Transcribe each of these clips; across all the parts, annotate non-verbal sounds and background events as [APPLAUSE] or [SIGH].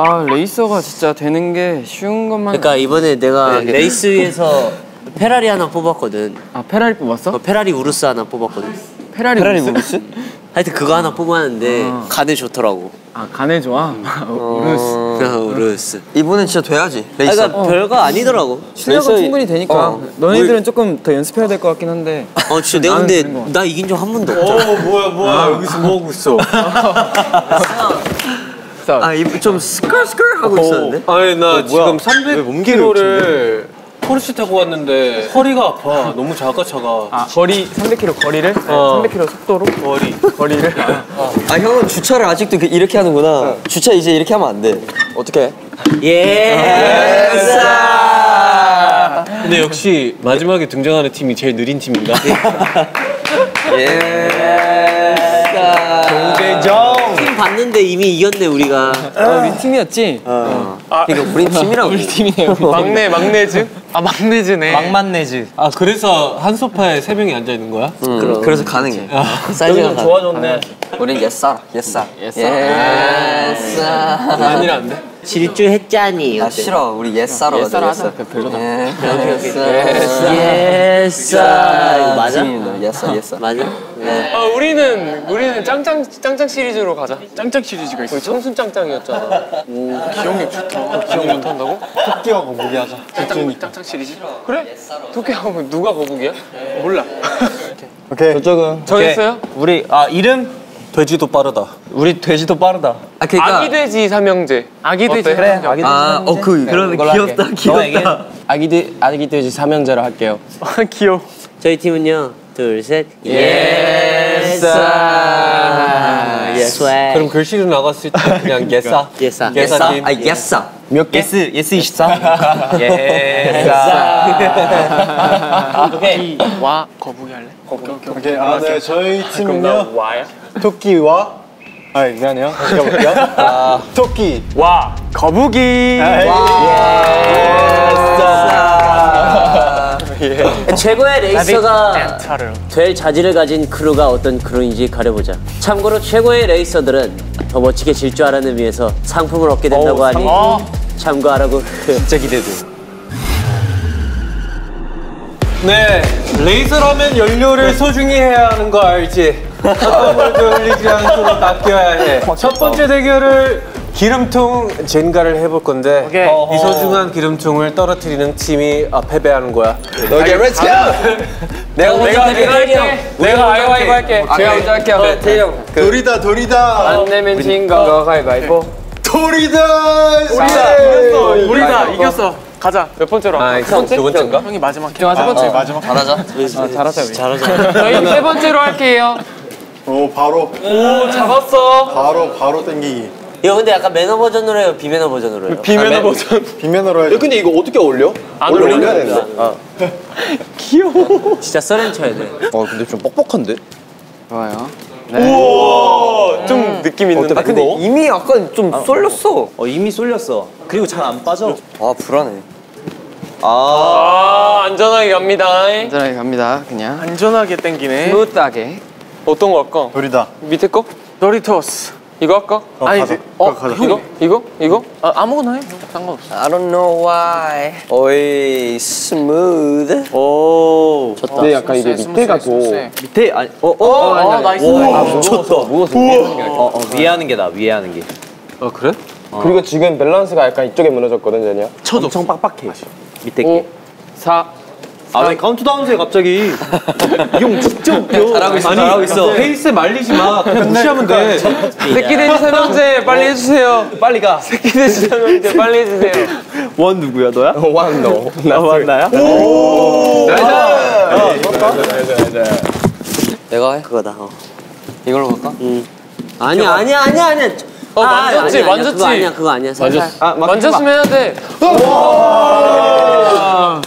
아 레이서가 진짜 되는 게 쉬운 것만 그러니까 이번에 내가 레이스 위에서 페라리 하나 뽑았거든. 아 페라리 뽑았어? 어, 페라리 우르스 하나 뽑았거든. 페라리 페라리 무스? 하여튼 그거 하나 뽑았는데 간에 좋더라고. 아 간에 좋아? 우르스 어, 우르스. 이번엔 진짜 돼야지 아, 레이서 그러니까 별거 아니더라고. 실력은 충분히 되니까 너희들은 조금 더 연습해야 될 것 같긴 한데 어 진짜 내가 근데. 나 이긴 적 한 번도 없잖아. 뭐야 뭐야 여기서 뭐 하고 있어? [LAUGHS] 아 좀 스컬스컬 하고 있었는데 아니 나 지금 300km를 포르쉐 타고 왔는데 허리가 아파. 너무 작아 차가. 아 거리 300km 거리를? 어. 300km 속도로? 머리. 거리를? [LAUGHS] 아 형은 주차를 아직도 그- 이렇게 하는구나 주차 이제 이렇게 하면 안 돼 어떻게 예. 근데 역시 마지막에 등장하는 팀이 제일 느린 팀인가? 팀 [LAUGHS] 봤는데 이미 이겼네 우리가. 어, 우리 팀이었지? 그러니까 우린 팀이라고 우리 팀이네요 [LAUGHS] 막내 막내즈? 아 막내즈네. 막만내즈 아 그래서 한 소파에 세 명이 앉아 있는 거야? 응, 그래서 가능해 사이즈가 가능 좋아졌네. 우린 예싸 예싸 예싸. 예싸 아니란데? 질주했잖니. 아 싫어 우리 예싸로 가자 하자. 별로다. 예싸. 이거 맞아? 예싸 예싸 맞아? 네. 아 우리는 우리는 짱짱 짱짱 시리즈로 가자. 짱짱 시리즈가 있어. 우리 청순 짱짱이었잖아. 오 기억력 좋다. 기억 못 한다고? 토끼와 거북이 하자. 짱짱 짱짱 시리즈? 그래? 도쿄 하면 누가 거북이야? 몰라. 저쪽은 정했어요? 우리 아 이름? 돼지도 빠르다. 우리 돼지도 빠르다 아 그니까 아기 돼지 삼형제. 아기 돼지 그래. 아기 돼지 아 어 그 그러면 귀엽다 귀엽다 아기, 돼, 아기 돼지 삼형제로 할게요 아 [LAUGHS] 귀여워. 저희 팀은요. 둘, 셋. 예싸 예싸. 그럼 글씨로 나갔을 때 그냥. 예싸. 예싸 팀. 아 예싸 몇 개? yes YES24 [LAUGHS] 예싸 오케이 와 거북이 할래? 거북이. 오케이, 아, 네, 저희 나 팀은요. 와야? 토끼와 아, 미안해요. 다시 가볼게요. 아, 토끼. 와 [LAUGHS] 거북이. 최고의 레이서가. 될 자질을 가진 크루가 어떤 크루인지 가려보자. 참고로 최고의 레이서들은 더 멋지게 질 줄 아는 의미에서 상품을 얻게 된다고 하니 참고하라고. [LAUGHS] 진짜 기대돼 네, 레이서라면 연료를 소중히 해야 하는 거 알지? [LAUGHS] 한번도 흘리지 않도록 아껴야 해. 첫 번째 대결을 기름통 젠가를 해볼 건데 오케이. 이 소중한 기름통을 떨어뜨리는 팀이 아, 패배하는 거야. 오케이 let's go 내가 내가 할게. 내가 가위바위보 할게. 제가 먼저 할게요 네, 태형 돌이다, 돌이다. 안 내면 진 거. 가위바위보. 돌이다. 우리다 이겼어. 우리다 이겼어. 가자. 몇 번째로? 아, 형, 두 번째인가? 형이 마지막. 형 세 번째. 마지막. 잘하자 잘하자 잘하자. 저희 세 번째로 할게요. 오, 바로, 오 잡았어. 바로, 바로 땡기기. 이거 근데 약간 매너 버전으로 해요? 비매너 버전으로 해요? 비매너 버전. 빗면으로 해. 근데 이거 어떻게 올려? 안 올려. 된다. 진짜 썰렌 쳐야 돼. 어 근데 좀 뻑뻑한데? 좋아요 좀 느낌 있는데. 아 근데 이미 약간 좀 쏠렸어 어 이미 쏠렸어 그리고 잘 안 빠져 아 불안해 아 안전하게 갑니다. 안전하게 갑니다 그냥 안전하게 땡기네. 스무트하게 어떤 거 할까? 돌이다. 밑에 거? 도리토스. 이거 할까? 아니, 가자. 어 가자. 이거? 이거? 이거? 아, 아무거나 해. 상관없어. I don't know why 오이 스무드 오. 좋다. 근데 약간 이게 밑에가 더 밑에 아니 어 어 어, 아, 나이스. 나이스. 무겁다 무거워서 위에 하는 게 어, 어, 위에 하는 게 나아 위에 하는 게 아, 그래? 그리고 지금 밸런스가 약간 이쪽에 무너졌거든 제니야 쳐줘 엄청 빡빡해 밑에 5, 4, 게 아 왜 카운트다운 세 갑자기 이 형 진짜 웃겨 잘하고 있어 아니, 잘하고 있어 페이스 말리지 마. 그냥 무시하면 돼. 새끼 돼지 삼형제 빨리 해주세요. 빨리 가 새끼 돼지 삼형제 빨리 해주세요. 원 누구야 너야? 원너나원 나야? 내가 해? 그거다. 어. 이걸로 갈까? 아니야, 아니야, 아니야, 아니야. 어, 아, 만졌지, 아니야, 아니야. 만졌지. 그거 아니야, 그거 아니야. 살살. 아 만졌으면 해야 돼.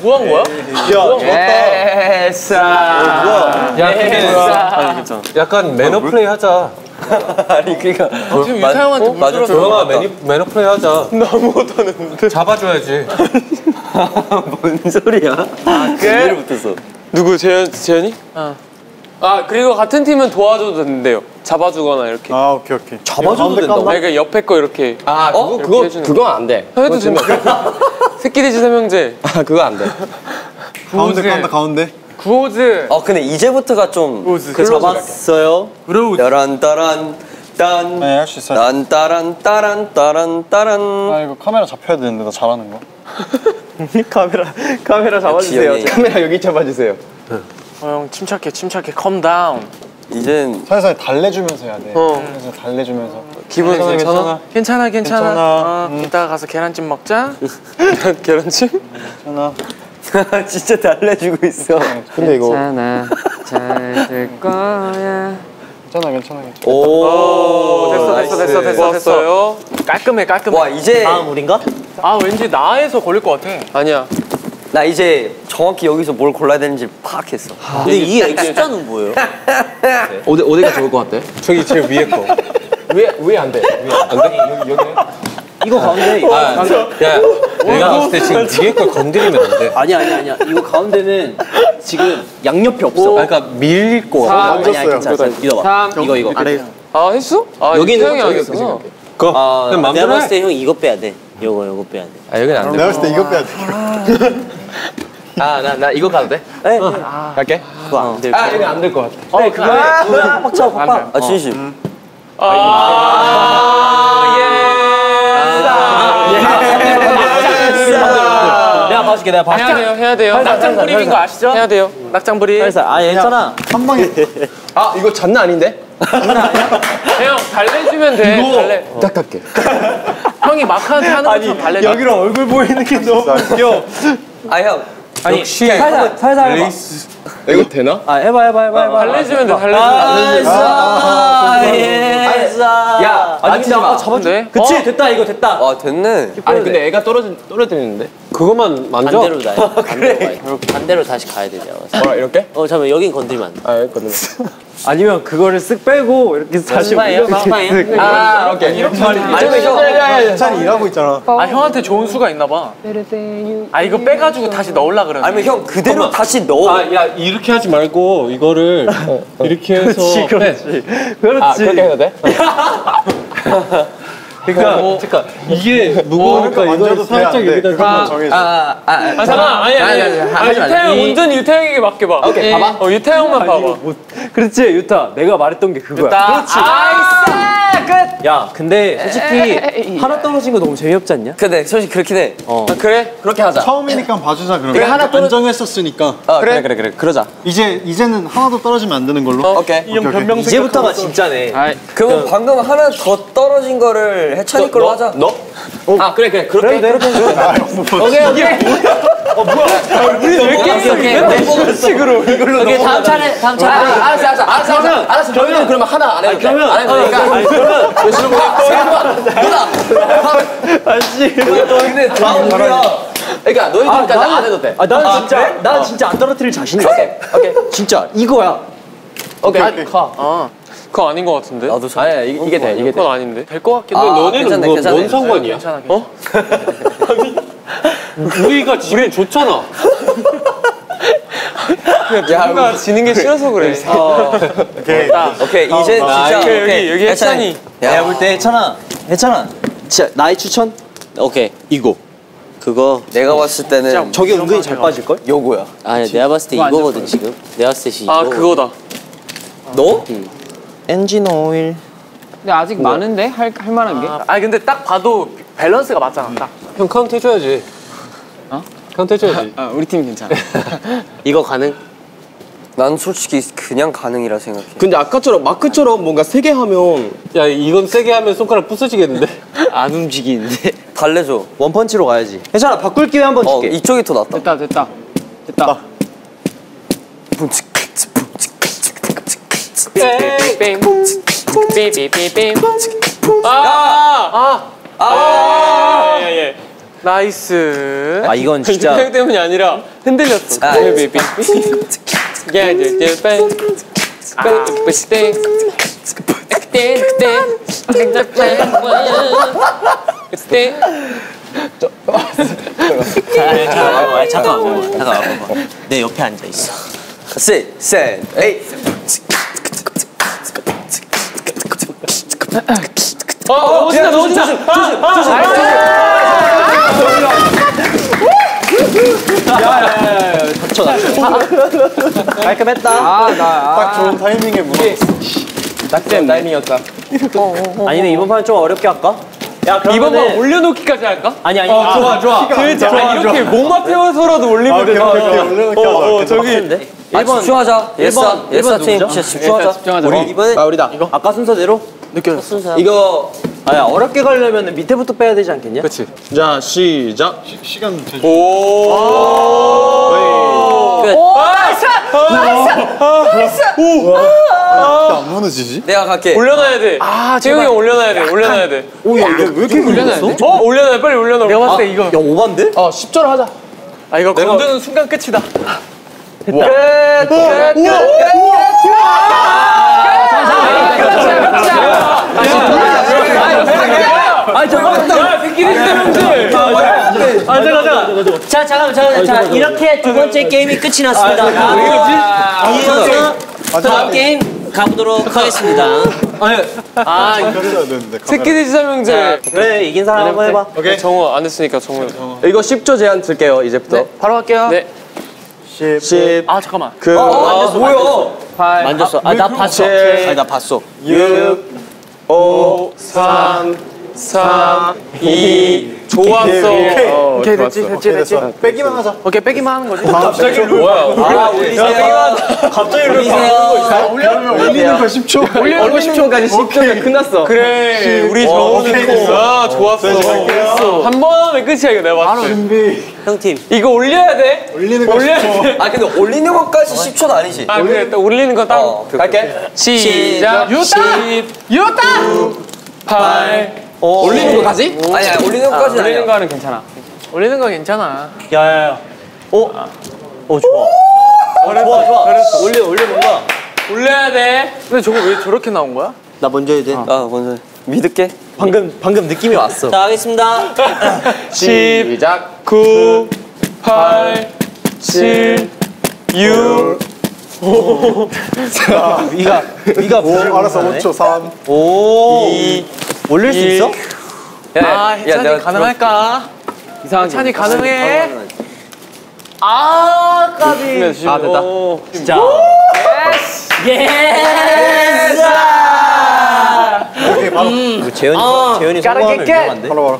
뭐 한 거야? 예싸 야, 근데 약간 매너 플레이 하자. 아니 그니까 지금 유타 형한테 물 맞아 매니, 매너 플레이 하자. 나 아무것도 잡아줘야지. [LAUGHS] 뭔 소리야 그래? 이를 붙었어 누구 재현 재현이? 어. 아 그리고 같은 팀은 도와줘도 된대요. 잡아주거나 이렇게. 아 오케이 오케이. 잡아줘도 된다고? 아니, 그 옆에 거 이렇게. 아 그거 이렇게 그거 해주는 그건 안 돼. 해도 된다. [LAUGHS] 새끼 돼지 삼형제. 아 그거 안 돼. 가운데 간다 가운데. 구호즈. 어 근데 이제부터가 좀 로즈. 그 잡았어요. 로즈. 따란 따란 딴. 네 할 수 있어. 딴 따란 따란 따란 따란. 아 이거 카메라 잡혀야 되는데 나 잘하는 거. [LAUGHS] 카메라 카메라 잡아주세요. 귀엽네. 카메라 여기 잡아주세요. 어, 형 침착해 침착해 calm down. 이젠 살살 달래주면서 해야 돼. 어. 살살 달래주면서. 기분 괜찮아, 괜찮아? 괜찮아 괜찮아. 괜찮아. 어, 이따가 가서 계란찜 먹자. [LAUGHS] 계란찜? 괜찮아. [LAUGHS] 진짜 달래주고 있어. 근데 이거 괜찮아 잘 될 거야. 괜찮아 괜찮아 괜찮아. 오. 됐어 됐어 됐어 됐어 됐어요. 깔끔해 깔끔해. 와 이제 우린가? 아 왠지 나에서 걸릴 것 같아. 아니야. 나 이제 정확히 여기서 뭘 골라야 되는지 파악했어. 근데 이 X자는 뭐예요? [LAUGHS] 어디 어디가 좋을 것 같아? 저기 제일 위에 거. 왜왜 안 돼? 왜안 돼? 여기 여기. 이거 가운데 아, 야, 내가 봤을 때 지금 위에 걸 건드리면 안 돼. 아니야 아니야 아니야 이거 가운데는 지금 양옆이 없어 아, 그러니까 밀릴 거. 사. 얹었어요. 괜찮아 믿어봐 이거 이거 아 했어? 아 여기는 형이 저기 아니었구나. 그거 아, 내가 봤을 해. 때형 이거 빼야 돼 요거 요거 빼야 돼 아 여기는 안 돼. 내가 봤을 때 이거 빼야 돼. 아나 나 이거 가도 돼? 네 갈게. 그거 안 될 아 여기 안될 것 같아. 어 그거 빡빡 쳐 빡빡 아 진심. 내가 봐줄게 내가 해야 돼요 해야 돼요. 낙장 불입인 거 아시죠? 해야 돼요. 낙장. 살살 아 괜찮아 한 방에. [LAUGHS] 아 이거 장난 아닌데? 형 달래주면 돼. 달래. 딱딱해. [LAUGHS] 형이 마크한테 하는 것처럼 달래줘. 여기로 얼굴 보이는 게 너무 웃겨. 아 형. 역시 살살 살살 해봐 레이스. 이거 되나? 아 해봐 해봐 해봐 해봐 달래주면 돼 달래주면 돼. 아 예싸 야, 아니 근데 아까 잡아줘. 그치 됐다 이거 됐다 아 됐네. 아니 근데 애가 떨어지 떨어뜨리는데. 그거만 만져. 반대로 나 [LAUGHS] 그래 반대로 다시 가야 때. 뭐라 이렇게? 어 잠깐만 여긴 건드리면 안돼 아 여기 거든. [LAUGHS] 아니면 그거를 쓱 빼고 이렇게 다시 스파이야 스파이야 아 오케이. 이렇게 형. 찬이 일하고 있잖아. 아 형한테 좋은 수가 있나 봐. 아 이거 빼가지고 다시 넣으려 그러네. 아니면 형 그대로 다시 넣어. 아, 야 이렇게 하지 말고 이거를 이렇게 해서 빼. 아 그렇게 해도 돼? [LAUGHS] 그러니까, 그러니까 이게 무거우니까 이걸 만져도 살짝 돼, 안 돼. 여기다 그것만 정해줘. 아아 아 잠깐 아니 아니 아니. 아, 유태형 온전히 유태형에게 맡겨봐. 오케이, 봐봐. 어 유태형만 봐봐. 그렇지 유타 내가 말했던 게 그거야 그렇지. 아이스 끝. 야 근데 솔직히 하나 떨어진 거 너무 재미없지 않냐? 근데 솔직히 그렇긴 해. 아, 그래? 그렇게 하자. 처음이니까 봐주자 그러면. 그래, 하나 떨어- 안정했었으니까. 아 그래 그래 그래 그러자. 이제 이제는 하나도 떨어지면 안 되는 걸로. 오케이. 오케이, 오케이. 이제부터가 진짜네 아이 그럼 방금 하나 더 떨어진 거를 해찬이 걸로 하자. 너? 아 그래 그래 그렇게 그렇게 아, 뭐, 오케이 오케이. 오케이 오케이 식으로 이걸로 오케이 다음 차례 다음 차례 알았어 알았어 알았어 알았어 알았어 저희는 그러면 하나 안 해도 돼. 안 해도 되니까. 열심히 누나. 아씨. 근데 다음 우리야. 그러니까 너희들까지 안 해도 돼. 아 나는 진짜 나는 진짜 안 떨어뜨릴 자신 있어 오케이 오케이 진짜 이거야 오케이. 아 그거 아닌 것 같은데? 나도 잘. 아니야 이게, 이게 돼 이게 돼. 그건 아닌데? 될 것 같긴 아, 해. 너네는 괜찮네, 뭐, 괜찮네. 뭔 상관이야? 괜찮아. 어? 우리가 지금 좋잖아 야 누가 지는 게 싫어서 그래. 오케이. 오케이 이제 진짜 여기, 오케이. 여기, 여기 해찬이. 야, 볼때 해찬아 해찬아 진짜 나의 추천 오케이 이거 그거 내가 봤을 때는 저게 은근히 잘 빠질 걸? 요거야. 아니 내가 봤을 때 이거거든 지금 내가 봤을 때 이거 아 그거다. 너? 엔진 오일 근데 아직 많은데 할, 할 만한 게? 아 근데 딱 봐도 밸런스가 맞잖아. 딱. 형 카운트 해줘야지 어? 카운트 해줘야지 [LAUGHS] 아, 우리 팀 괜찮아. [LAUGHS] 이거 가능? 난 솔직히 그냥 가능이라 생각해. 근데 아까처럼 마크처럼 뭔가 세게 하면 야 이건 세게 하면 손가락 부서지겠는데 [LAUGHS] 안 움직이는데 달래줘. one punch로 가야지 해찬아 바꿀 기회 한번 어 줄게 이쪽이 더 낫다. 됐다, 됐다. 됐다. 아! 아! 아! 예, 예, 예. Nice. 아 이건 진짜 [LAUGHS] 유타 형 때문이 아니라 흔들렸어. 아, Yeah, do do bang. But stay. Stay, stay. Stay. 잠깐만, 잠깐만, 잠깐만. 내 옆에 앉아 있어. 셋, 셋, 에이. 어, 어, 어디다, 어디다. 조심, 조심, 조심. 너 오진다. 깔끔했다. 딱 좋은 타이밍에 뭐. 낙쌤 타이밍이었다. 아니면 이번 판 좀 어렵게 할까? 야 이번 그러면은 번 올려놓기까지 할까? 아니 아니. 어, 좋아, 좋아. 그렇지. 아, 이렇게 목마 태워서라도 올리면 되나? 오케이, 올려놓기 하자. 어, 저기. 1번 집중하자. 예싸 예싸 팀 진짜 집중하자. 우리 이번에 아 우리다. 아까 순서대로 느껴졌어. 순서. 이거 아야 어렵게 가려면 밑에부터 빼야 되지 않겠냐? 그렇지. 자 시작. 시간 제주. 안 무너지지? 내가 갈게. 올려놔야 돼. 아, 재웅이 형 올려놔야 돼. 올려놔야 돼. 오 야 이게 왜 이렇게 올려놔야 돼? 어, 올려놔야 돼. 빨리 올려놔. 내가 봤을 때 이거. 야 오반데? 어 10절 하자. 아, 이거 건드는 순간 끝이다. 아니 잠깐만. 야, 새끼리 때문에. 아 잠깐 잠깐. 자 잠깐만 잠깐만. 자 이렇게 두 번째 게임이 끝이 났습니다. 이어서 다음 게임 가보도록 하겠습니다. 되는데. 새끼리 지사명제. 그래 이긴 사람 한번 해봐. 오케이. 정우 안 했으니까 정우. 이거 10초 제한 쓸게요 이제부터. 바로 갈게요. 네. 10. 10. 아 잠깐만. 그. 아 뭐야? 만졌어. 아나 봤어. 칠. 아니 나 봤어. 6 5 3 3 2 좋았어. 어, 오케이 됐지 됐지 오케이, 됐지. 됐어. 빼기만 하자. 오케이 빼기만 하는 거지. 갑자기 뭐야? 아 올리세요. 갑자기 올리세요. [LAUGHS] 올리는 거 10초. 올리는 10초까지 10초면 끝났어. 그래, 우리 정우는 아 좋았어. 한번 하면 끝이야 이거 내가 봤을 때. 준비. 형 팀. 이거 올려야 돼. 올리는 거 올려야 10초. 돼. 아 근데 올리는 것까지 10초는 아니지. 아 그래, 또 올리는 거 따로. 갈게. 시작. 시작. 10, 8, 올리는 거 가지? 아니야 올리는 것까지는 올리는 아니야. 거는 괜찮아. 올리는 거 괜찮아. 야야야. 어? 어 좋아. 어, 좋아 좋아. 올려 올려 뭔가. 올려야 돼. 근데 저거 왜 저렇게 나온 거야? 나 먼저 해야 돼. 아 먼저. 믿을게. 방금 방금 느낌이 왔어. 자 하겠습니다. 10, [LAUGHS] 시작. 9, 8, 7, 6. 위가 위가 5, 알았어. 5초. 3. 오. 올릴 수 있어? 예. 아, 야, 아, 해찬이 야, 가능할까? 이상하 해찬이 가능해? 아, 까비. 아, 됐다. 진짜. Yes! Yes! 오케이, 바로. 음. 재현이, 어. 재현이 성공하면 위험한데? 바로, 바로.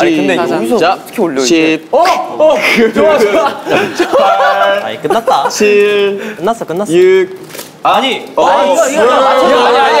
아니 근데 여기서 자, 어떻게 올려 10 어! 어! 어! [LAUGHS] 좋아 좋아 8 아니 끝났다 7 끝났어 끝났어 6 아, 아니 어, 아니 이거 이거 맞춰 아니 아니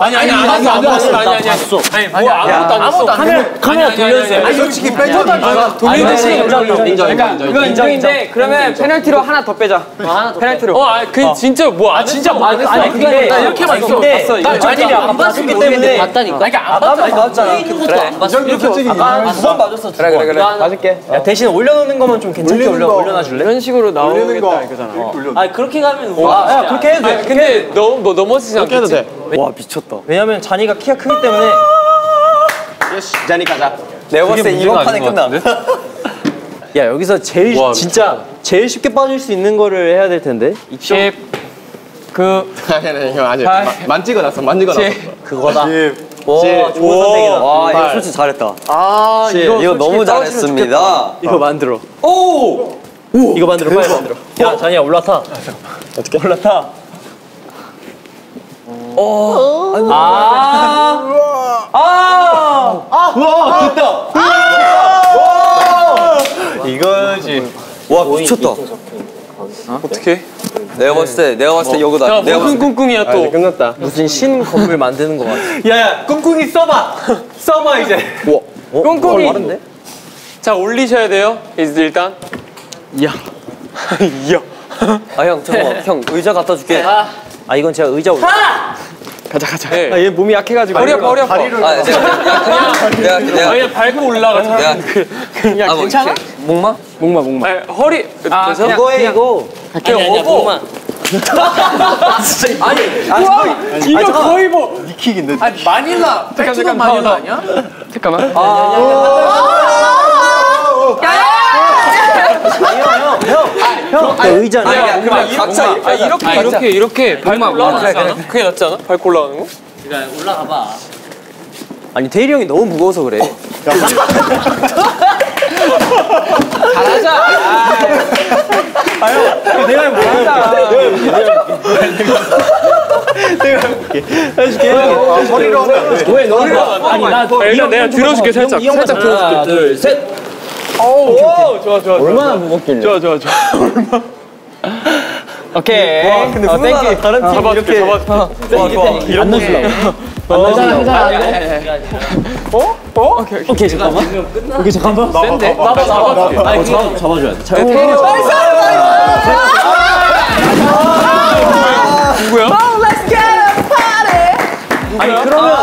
아니 나 아니 봤어. 아니 아니 안 봤어 안 봤어 아니 아니 봤어. 아니 뭐 아무것도 안 했어 카메라 카메라 돌려주세요. 아니 솔직히 빼줘도 안 좋아 돌리듯이 인정 인정 인정 그러니까 인정인데 그러면 페널티로 하나 더 빼자 하나 더 페널티로 어 아니 그 진짜 뭐아 진짜 뭐안 했어 아니 근데 나 이렇게만 있어 봤어 저들이 안 봤기 때문에 봤다니까. 그러니까 안 맞잖아. 있는 것도 안 봤어. 솔직히 아까 두번 맞았어. 그래 그래 그래. 맞을게. 야 대신 올려놓는 거면 좀 괜찮게 올려 거. 올려놔 줄래? 이런 식으로. 나오겠다 이거잖아 이렇게. 아 그렇게 가면 아, 야 그렇게 해도 돼. 근데 너뭐 넘어지지 그렇게 해도 않겠지? 돼. 와미 쳤다. 왜냐면 잔이가 키가 크기 때문에 자니 가자. 내가 봤을 때 이번 판에 끝나. [LAUGHS] 야 여기서 제일 와, 진짜 제일 쉽게 빠질 수 있는 거를 해야 될 텐데. 10 9 [LAUGHS] 아니 아니 팔. 만- 만 찍어놨어. 만 찍어놨어. 그거다. 10. 와 칠. 좋은 선택이다. 와 이거 팔. 솔직히 잘했다. 아 이거, 이거 너무 잘했습니다. 이거 만들어. 오! 이거 만들어 빨리 만들어. 야 잔이야 올라타. 어떻게 올라타? 어. 아. 아. 아. 됐다. 이거지. 와 미쳤다. 어떻게? 내가 봤을 때 내가 봤을 때 이거다. 야 내가 무슨 꿍꿍이야 아, 또 이제 끝났다. 때 무슨 신 건물 만드는 거 같아. [LAUGHS] 야 야 꿍꿍이 써봐. [LAUGHS] 써봐 이제. 어? [LAUGHS] 꿍꿍이. 빠른데? 자 올리셔야 돼요 이제 일단 아형 잠깐만 형 의자 갖다 줄게. 아 아 이건 제가 의자 올려. 아! 가자 가자. 네. 아, 얘 몸이 약해가지고. 버려 버려. 다리를. 아, 그냥 그냥 그냥. 그냥 밟고 올라가. 그냥 그냥 아, 그, 뭐, 괜찮아? 목마? 목마 목마. 아, 허리. 아 그거 이거. 그냥 목마. [LAUGHS] 아니, 아니, 와 이거 거의 뭐 니킥인데. 아 마닐라. 잠깐 잠깐 마닐라 아니야? 잠깐만. 아. 야. 형, 형. 의자네. 야, 그럼 각자 아, 이렇게 이렇게 이렇게 밟고 올라가는 거? 그게 낫지 않아? 밟고 올라가는 거? 그러니까 올라가 봐. 아니 태일이 형이 너무 무거워서 그래. 머리로 하면 안 돼. 왜 너가 아니 나 일단 내가 들어줄게 살짝 살짝 들어줄게 하나 둘 셋. 얼마나 무겁길래? 좋아 좋아 좋아 오케이. 와 근데 어. 다른 팀 잡아줄게 잡아줄게 안 넣으려고. 안 넣으려고. 오케이 잠깐만. 오케이 잠깐만. 센데? 나봐 아니 잡아 잡아줘야 돼. 잘 아니 그러면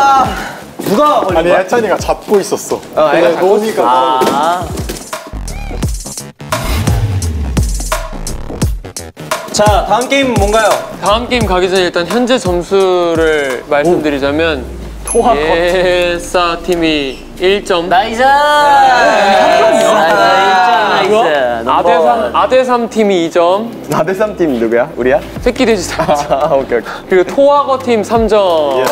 누가 걸린 아니 거야? 해찬이가 잡고 있었어. 아, 근데 애가 노니까 아. 자 다음 게임 뭔가요? 다음 게임 가기 전에 일단 현재 점수를 말씀드리자면 예싸 팀이 1점 nice. Nice. Nice. 아대삼 아대삼 팀이 2점 나대삼 팀 누구야? 우리야? 새끼 돼지 3점 아 오케이 오케이. 그리고 토하거 팀 3점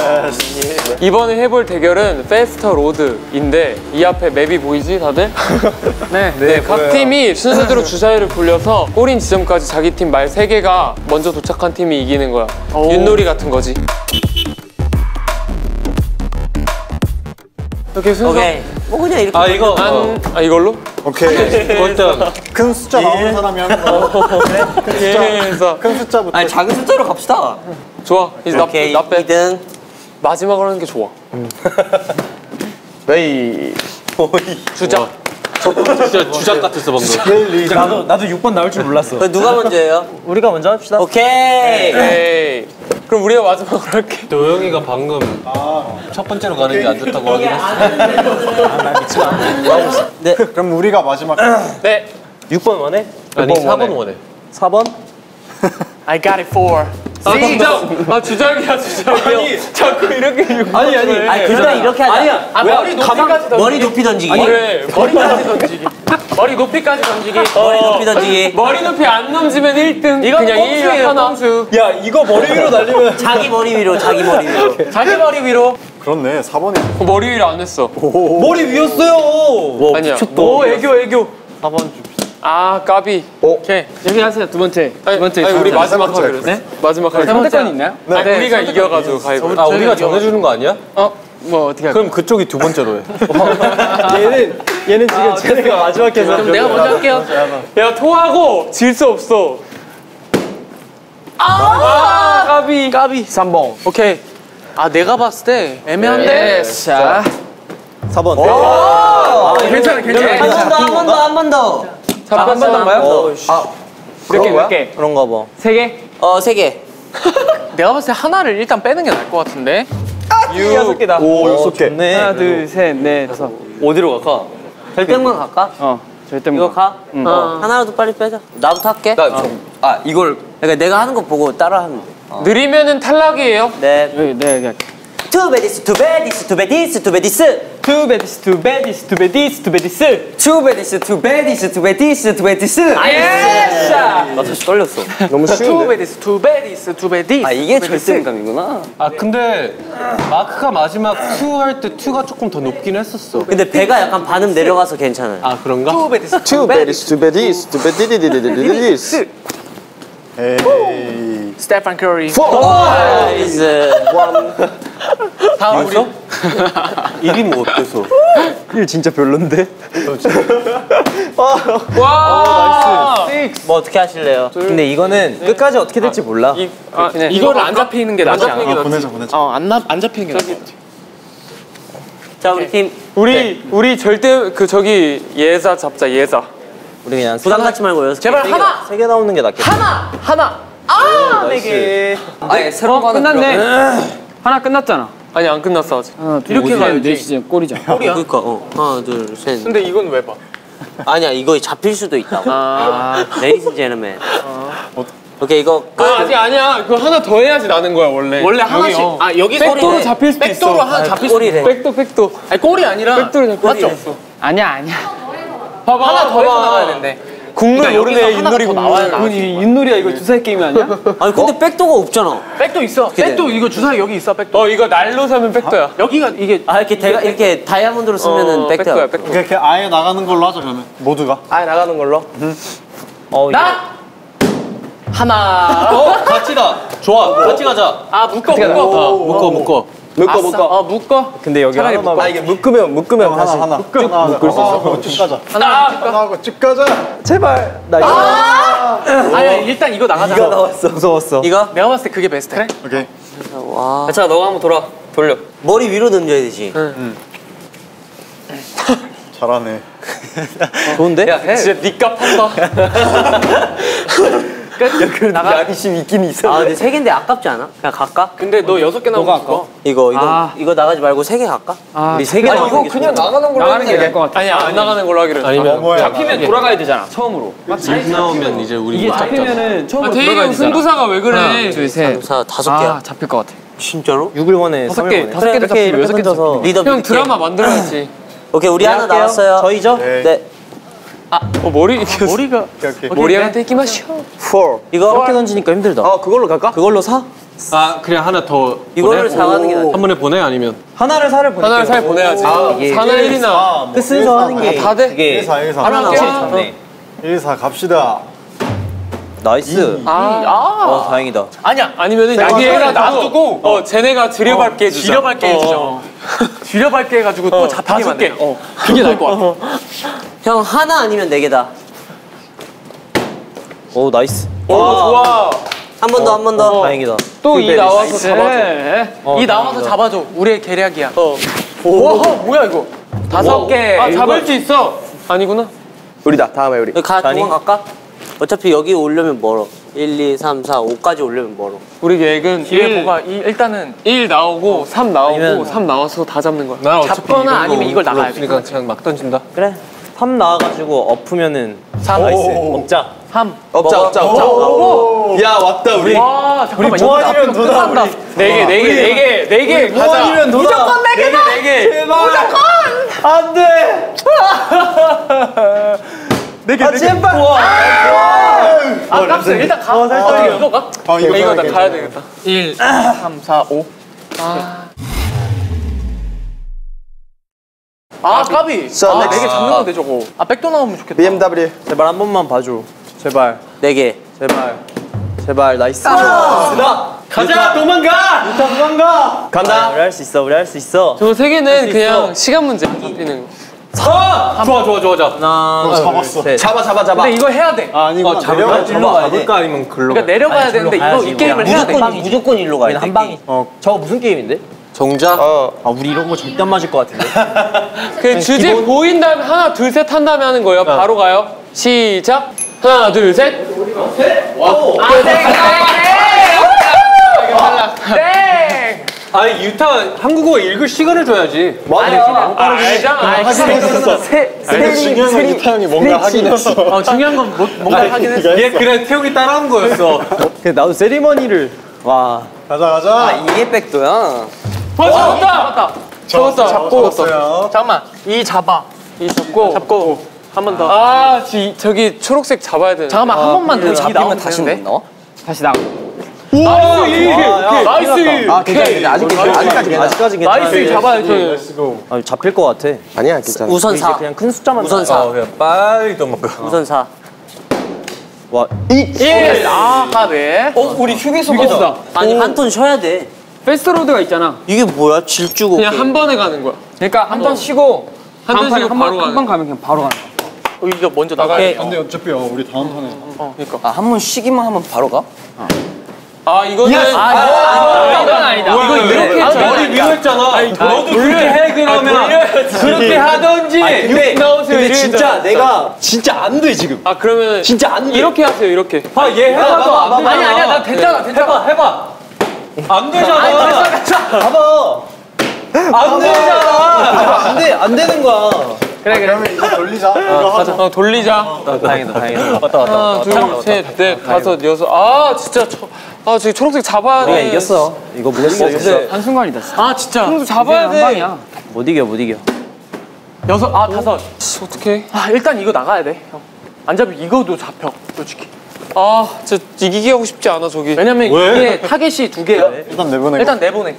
이번에 해볼 대결은 faster road인데 이 앞에 맵이 보이지 다들? [LAUGHS] 네, 네, 각 팀이 [LAUGHS] 순서대로 주사위를 굴려서 골인 지점까지 자기 팀 말 3개가 먼저 도착한 팀이 이기는 거야 윷놀이 같은 거지 이렇게 순서 오케이. 뭐 그냥 이렇게. 아 이거 안, 아 이걸로? 오케이. 일단 큰 숫자 나오는 사람이 하는 거. 그래서 큰 숫자부터. 아니 작은 숫자로 갑시다. 좋아 이제 나, 오케이. 나 빼. 2등. 마지막으로 하는 게 좋아 웨이. 주자 진짜 주작 같았어 방금 [LAUGHS] 나도 나도 6번 나올 줄 몰랐어. 누가 먼저예요? 우리가 먼저 합시다. 오케이. 그럼 우리가 마지막으로 할게 도영이가 방금 첫 번째로 가는 게 안 좋다고 하긴 했어 그럼 우리가 마지막. 네 6번 원해? 아니 4번 원해 4번? I got it for. 아 진짜 아 주작이야 주작이야. 자꾸 이렇게 아니 아니. 아니 그러면 이렇게 하자. 아니야. 아, 머리 높이까지 던지기. 머리 높이 던지기. 그래 머리까지 [LAUGHS] 던지기. 머리 높이까지 던지기. 머리 높이 던지기. 머리 높이 안 넘지면 1등. 그냥 1위 하나. 야 이거 머리 위로 날리면 [LAUGHS] 자기 머리 위로 자기 머리 위로. [LAUGHS] 자기 머리 위로. 그렇네. 4번이. 어, 머리 위로 안 했어. 머리 위였어요. 아니야. 오 애교 애교. 4번 줍시다. 아 까비. 오케이. 여기 하세요 두 번째. 아니, 번째 아니 우리 자, 마지막 번째. 하기로 했어. 마지막 하기로. 선택권이 있나요? 아, 우리가 이겨가지고 가위바위보. 아 우리가 정해주는 거 아니야? 뭐 어떻게 할까요? 그럼 그쪽이 두 번째로 해 [LAUGHS] 얘는 얘는 지금 쟤네가 마지막 해서. 그럼 내가 먼저 할게요. 야 토하고 질 수 없어. 아, 까비. 까비 3번. 오케이. 아 내가 봤을 때 애매한데. 자. 4번. 괜찮아 괜찮아. 한 번 더, 한 번 더, 한 번 더. 한번 남아요? 아 몇 개, 몇 개? 그런가 봐. 세 개? 어, 세 개. [LAUGHS] 내가 봤을 때 하나를 일단 빼는 게 나을 것 같은데. 여섯 개다. 오 여섯 개. 네. 하나, 둘, 셋, 넷, 다섯. 어디로 갈까? 절대만 갈까? 어, 절대 이거 못. 가? 어. 하나라도 빨리 빼자. 나부터 할게. 아 이걸 그러니까 내가 하는 거 보고 따라 하면 돼. 느리면은 탈락이에요. 네. 네, 네, 네. 투베디스, 투베디스, 투베디스, 투베디스. 투베디스 투베디스 투베디스 투베디스. 투베디스, 투베디스, 투베디스, 투베디스. 예스! 나 다시 떨렸어. 너무 two 쉬운데. baddies, two baddies, two baddies. 아 이게 절대음감이구나. 아 근데 마크가 마지막 2할때 2가 조금 더 높긴 했었어 근데 배가 약간 반음 내려가서 괜찮아요. 아 그런가? 투베디스, 투베디스 투베디스 투베디디디디디디스. 에이. 스테판 커리. Nice. 다음 우리. 1위 뭐 [LAUGHS] 어때서? 1 진짜 별론데. 와. 뭐 어떻게 하실래요? 근데 이거는 끝까지 어떻게 될지 몰라. 이, 아, 이거를 안 잡히는 게안 낫지 않아? 낫지. 보내자 보내자. 어, 안, 나, 안 잡히는 게 같아. 자, 우리 팀 우리 우리 절대 그 저기 예싸 잡자 예싸. 우리 그냥 부담 갖지 말고 여섯 개. 제발 하나! 세 개 나오는 게 낫겠다. 하나! 하나! 아! 네 개. 아예 새로운 거 하나 끝났네. 하나 끝났잖아. 아니 안 끝났어 아직. 이렇게 가야 넷이지, 꼴이잖아. 그러니까 어. 하나, 둘, 셋. 근데 이건 왜 봐? 아니야, 이거 잡힐 수도 있다고. 아. Ladies and gentlemen. 오케이, 이거 아, 아직 아니야. 그거 하나 더 해야지 나는 거야 원래. 원래 하나씩. 어. 아, 여기 백도로. 잡힐 수도 있어. 백도로 하나 잡힐 수 꼬리래. 백도 백도. 아니, 꼴이 아니라. 백도로 잡힐 수 있어. 아니야, 아니야. 봐봐. 하나 더 해서. 나가야 된대. 국룰 모르네 윷놀이 국룰. 윷놀이야 이거 주사위 게임이 아니야? [LAUGHS] 아니 근데 백도가 없잖아. 백도 있어. 백도 이거 주사위 여기 있어 백도. 어 이거 날로 사면 백도야. 여기가 이게 아 이렇게 대가 이렇게 다이아몬드로 쓰면은 어, 백도야. 백도야 백도. 이렇게 아예 나가는 걸로 하자 그러면 모두가 아예 나가는 걸로. 어, 나 하나. 어 같이다. 좋아. 같이 가자. 아 묶어 묶어. 묶어 묶어. 묶어 묶어. 어 묶어. 근데 여기 차라리 하나만 아 이게 묶으면 묶으면 하나 다시. 하나 쭉 묶을 수 있어 쭉 가자 하나. 하나 하고 쭉 가자 제발. 나 이거 아니 일단 이거 나가자. 이거 나왔어. 무서웠어. 이거 내가 봤을 때 그게 베스트. 그래? 오케이 와 자 너가 한번 돌아. 돌려. 머리 위로 던져야 되지. 잘하네 좋은데? 야 해. 진짜 니값 한다. [LAUGHS] 끝. 나가. 야기심 있긴 있어. 아 근데 세 개인데 아깝지 않아? 그냥 갈까? 근데 너 여섯 개 나오고 싶어. 이거 이거 아. 이거 나가지 말고 세 개 갈까? 우리 세개 아니 나가는 이거 게 그냥. 나가는 걸로 나가는 게 나을 것 같아. 아니 안 나가는 걸로 하기로. 아니면 뭐야 잡히면 돌아가야 되잖아. 처음으로. 일 나오면 이제 우리 이게 잡히면은 아, 처음으로 돌아가야 형 되잖아. 승부사가 왜 그래? 하나, 둘, 셋. 사 다섯 개야. 아 잡힐 것 같아. 진짜로? 6을 원에 다섯 개, 다섯 개도 잡히고 여섯 개도 잡히고. 리더 형. 드라마 만들어야지. [LAUGHS] 오케이 우리 하나. 나왔어요. 저희죠? 네. 네. 어 머리 이렇게 머리가 머리한테 끼 마셔. 이거 이렇게 던지니까 힘들다. 어 그걸로 갈까? 그걸로 사? 아 그냥 하나 더. 이거를 보내? 사가는 게 낫지. 한 번에 보내 아니면 하나를 사를 보낼게요 하나를 살 보내야지. 사나 일이나. 그 순서 하는 게 다 돼. 이게 1사 1사 하나 할게요. 나와. 1사 갑시다 나이스. 아. 어 다행이다. 아니야. 아니면은 야기해가 놔두고 어 쟤네가 들여밟게 해주자. 지려밟게 해주죠. [LAUGHS] 지려밟게 해가지고 또 잡히게 다섯 만들. 개. 어. 그게 나을 것 같아. [LAUGHS] 형 하나 아니면 네 개다. 오 nice. 오 좋아. 한 번 더 한 번 더. 다행이다. 또 이 나와서 잡아줘. 네. 이 나와서 잡아줘. 우리의 계략이야. 어. 오, 뭐야 이거? 다섯 개. 아 잡을 수 있어. 아니구나. 우리다. 다음에 우리. 가 도망 갈까? 어차피 여기 오려면 멀어. 1, 2, 3, 4, 5까지 오려면 멀어. 우리 계획은 뒤에 1, 뭐가 이, 일단은 1 나오고 3 나오고 아니면- 3 나와서 다 잡는 거야. 나 어차피 잡거나 아니면 이걸 나가야 없으니까 그냥 막 던진다. 그래 3 나와가지고 업으면은 3. Nice 먹자 3. 업자 업자 업자. 야 왔다 우리. 와, 잠깐만. 우리 모아지면 도다 우리 네 개, 네 개, 네 개, 네 개. 가자. 모아지면 도다 무조건 네 개, 네 개. 안돼 [LAUGHS] 네개 네 개. 제발 아, 값을 일단 가. 어떻게 이거 가? 아 이거 이거 나 가야 되겠다. 1, 3, 4, 5. 아, 까비. 자, 아. 네개 잡는 건데 저거. 아, 백도 나오면 좋겠다. BMW. 제발 한 번만 봐 줘 제발 네 개. 제발 제발 nice 가자 도망가. 도망가 간다. 우리 할 수 있어 우리 할 수 있어 저 세 개는 그냥 시간 문제 잡히는 거. 좋아 좋아 좋아 좋아. 하나 잡았어 잡아 잡아 잡아. 근데 이거 해야 돼. 아 아니구나 잡을까 일로 가야 돼 잡을까 아니면 글로. 그러니까 내려가야 되는데 이거 이 게임을 해야 돼. 무조건 무조건 일로 가야 돼. 한 방이 어 저거 무슨 게임인데? 정자. 어. 아 우리 이런 거 절대 안 맞을 것 같은데 [LAUGHS] 그 주제 보인 다음에 하나, 둘, 셋 한 다음에 하는 거예요. 바로 가요. 시작. 하나, 둘, 셋. 땡! 아 니 유타 한국어 읽을 시간을 줘야지. 아, 알잖아. 알잖아. 근데 중요한 건 유타 형이 뭔가 하긴 했어 어, 중요한 건 뭐, 뭔가 하긴 했어. 얘 그냥 태욱이 따라한 거였어. 근데 나도 세리머니를 와 가자 가자 이게 백도야. 어, 잡았다. 잡았다. 잡았다. 잡고. 잠깐만. 이 잡아. 이 잡고. 잡고. 한 번 더. 아, 지, 저기 초록색 잡아야 돼. 잠깐만, 한 번만 더. 이 나오면 다시 나와? 다시 나 가. nice. nice. 아 괜찮아. 아직 아직까지 괜찮아. 아직까지 괜찮아 nice 잡아야지. 아, 잡힐 것 같아 아니야 괜찮아. 우선 이제 4. 그냥 큰 숫자만 우선 나와. 4. 그냥 빨리 도망가. 우선 4. 와 1. 아, 까비. 어 우리 휴게소다. 아니 한 턴 쉬어야 돼. fast road가 있잖아. 이게 뭐야? 질주고. 그냥 한 번에 가는 거야. 그러니까 한 번 쉬고 한 번 쉬고 바로 거야. 가면 그냥 바로 가는 거야. 어, 이거 먼저 나가야 돼. 근데 어차피 어, 우리 다음 턴에 아한 번 쉬기만 하면 바로 가? 아, 이거는. 아, 이건 아니다. 이거 이렇게 했잖아. 머리 위로 했잖아. 너도 그렇게 해 그러면. 그렇게 하던지. 근데, 근데 진짜 내가 진짜 안 돼 지금 아, 그러면. 진짜 안 돼. 이렇게 하세요, 이렇게. 아, 얘 해봐도 안 되잖아. 아니, 아니야. 나 됐잖아. 됐잖아. 해봐, 해봐. 안 되잖아. 봐봐 안 되잖아. 안 돼 안 되는 거야 그래, 그래. 이거 돌리자 이거 하자 어, 돌리자. 다행이다 다행이다 왔다 하나, 둘, 셋, 넷, 다섯, 여섯. 아, 진짜. 저, 아, 저기 초록색 잡아야 돼. 우리가 이겼어 이거 못 이겨 근데 한순간이다. 아, 진짜. 초록색 잡아야 돼. 못 이겨 못 이겨 여섯, 아, 다섯. 씨, 어떡해. 아, 일단 이거 나가야 돼. 형. 안 잡히면 이거도 잡혀 솔직히 아, 진짜 이기기 하고 싶지 않아 저기. 왜냐면 이게 타겟이 두 개야 [LAUGHS] 일단 내보내. 일단 내보내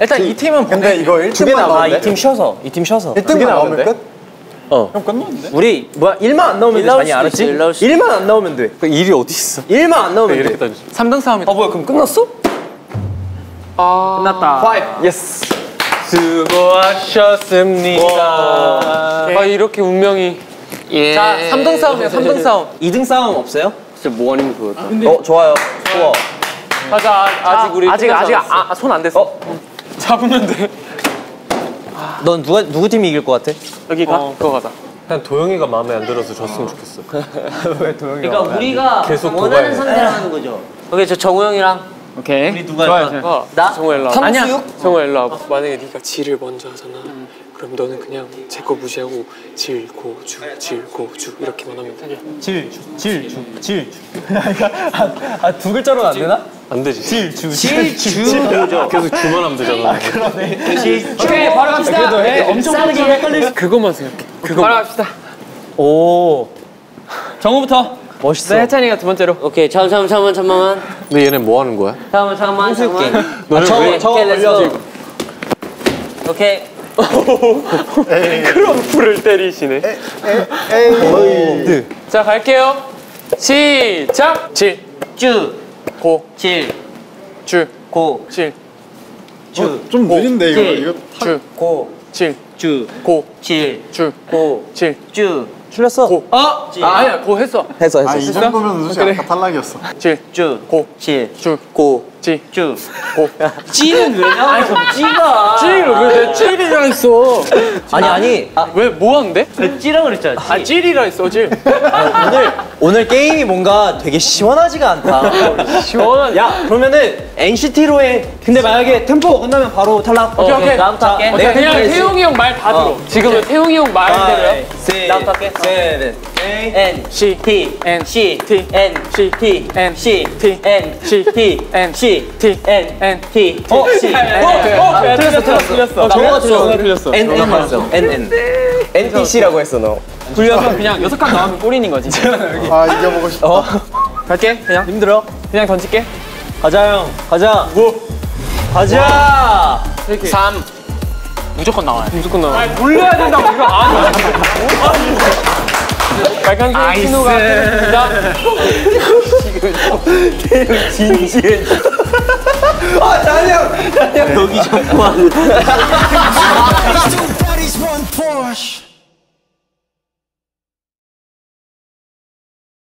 일단 이 팀은 근데 이거 1팀만 나오면 돼? 이팀 쉬어서 이 팀 쉬어서 1등만 나오면 끝? 어. 형 끝났는데? 우리 뭐야 1만 안 나오면 돼 아니 알았지? 있어, 일 나올 수도 1만 안 나오면 돼그 일이 어디 있어? 1만 안 나오면 돼 이렇게 던져. 3등 싸움이다 아 뭐야 그럼 끝났어? 끝났다 yes. 수고하셨습니다. 아, 이렇게 운명이. 자 3등 싸움이야 3등 싸움 2등 싸움 없어요? 진짜 뭐 아니면 그거다. 어 좋아요 좋아 가자, 아, 아직 우리. 아직 아직. 아, 손 안 됐어 잡으면 돼. 넌 누가 누구 팀이 이길 것 같아? 여기가 어, 그거 가자. 그냥 도영이가 마음에 안 들어서 졌으면 좋겠어. [LAUGHS] 그러니까 우리가 계속 원하는. 상대랑 하는 거죠. 오케이, 저 정우 형이랑 오케이 누가 어, 나? 정우 일로. 아니야 정우 일로 와봐. 만약에 네가 질을 먼저 하잖아. 그럼 너는 그냥 제 거 무시하고 질, 고, 주, 질, 고, 주 이렇게만 하면 돼. 아두 글자로는 안 되나? 안 되지. 질주 질주 계속 주만 하면 되잖아. 오케이 바로 갑시다 그래도 해 엄청 빠르게 헷갈릴 그것만 생각해. 그거. 바로 갑시다 오 정우부터 멋있어 네 해찬이가 두 번째로 오케이, 잠, 잠, 잠만, 잠깐만. 근데 얘네 뭐 하는 거야? 잠깐만, 잠깐만, 잠깐만. 아, 저, 오케이, 저 오케이, let's 올려줘. go. 오케이. [LAUGHS] 크럼프를 때리시네. 자, 갈게요. 시작! 질, 주, 고, 질, 주, 고, 질, 주, 좀 느린데 이거. 질. 이거 주, 고, 질, 주, 고, 질, 주, 고, 질, 주, 틀렸어. 아 아니야. 그거 했어 했어. 아, 했어? 이 정도면 솔직히 아까 탈락이었어. 질, 주, 고, 질, 주, 고, 지, 주. 고. 찌는 왜 나와? 그럼 찌가. 찔, 왜 찔이라 했어? 아니 아니 아, 왜, 뭐 하는데? 왜 찌라 그랬잖아. 아, 찔이라 했어, 찔. 오늘 오늘 게임이 뭔가 되게 시원하지가 않다 시원한. 야 그러면은 NCT로 해 근데 만약에 템포가 끝나면 바로 탈락 오케이, 오케이. 나부터 할게. 내가 그냥 해야지. 태용이 형 말 다 들어. 지금은 태용이 형 말대로요. 나부터 할게. 세븐 N, C, T, N, C, T, N, C, T, N, C, T, N, C, T, N, C, T, N, N, T, 어? C, 어? N. 어? 틀렸어 틀렸어. 틀렸어. 정우가 정우가 틀렸어. N N 맞어 N N. NTC라고 했어 너. 굴려서 그냥 여섯 칸 나오면 꼴인인 거지. 아, 이겨보고 싶다. 어? 갈게 그냥. 힘들어? 그냥 던질게. 가자 형. 가자. 뭐? 가자. 3 무조건 나와요. 무조건 나와. 돌려야 된다고. 이거 아니 [LAUGHS] 빨간색 신호가 뜨니다 지금 진지해. 아 잔영, 잔영. 여기 좀 구하는. [LAUGHS]